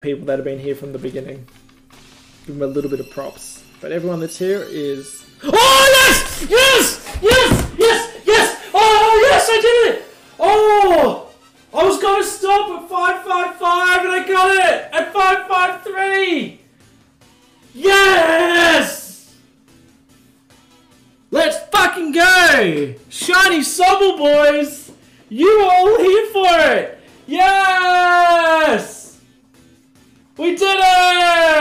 people that have been here from the beginning. Give them a little bit of props. But everyone that's here is. Oh yes! Yes! Yes! Yes! Yes! Oh, oh yes! I did it! Oh! I was gonna stop at 555 and I got it! At 553! Yes! Let's fucking go! Shiny Sobble boys! You are all here for We did it!